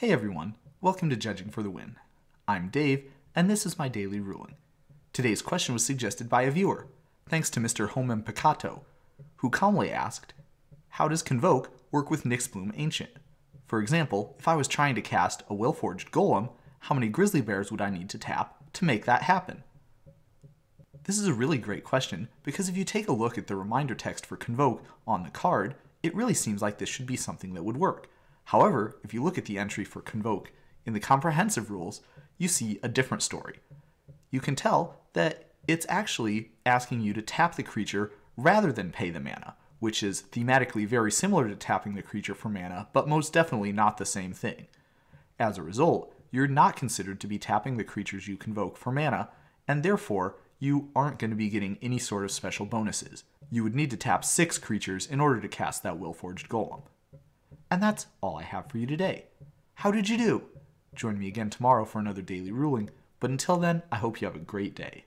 Hey everyone, welcome to Judging for the Win. I'm Dave, and this is my daily ruling. Today's question was suggested by a viewer, thanks to Mr. Homem Picato, who calmly asked, How does Convoke work with Nyxbloom Ancient? For example, if I was trying to cast a Willforged Golem, how many Grizzly Bears would I need to tap to make that happen? This is a really great question because if you take a look at the reminder text for Convoke on the card, it really seems like this should be something that would work. However, if you look at the entry for Convoke in the comprehensive rules, you see a different story. You can tell that it's actually asking you to tap the creature rather than pay the mana, which is thematically very similar to tapping the creature for mana, but most definitely not the same thing. As a result, you're not considered to be tapping the creatures you convoke for mana, and therefore you aren't going to be getting any sort of special bonuses. You would need to tap six creatures in order to cast that Willforged Golem. And that's all I have for you today. How did you do? Join me again tomorrow for another daily ruling, but until then, I hope you have a great day.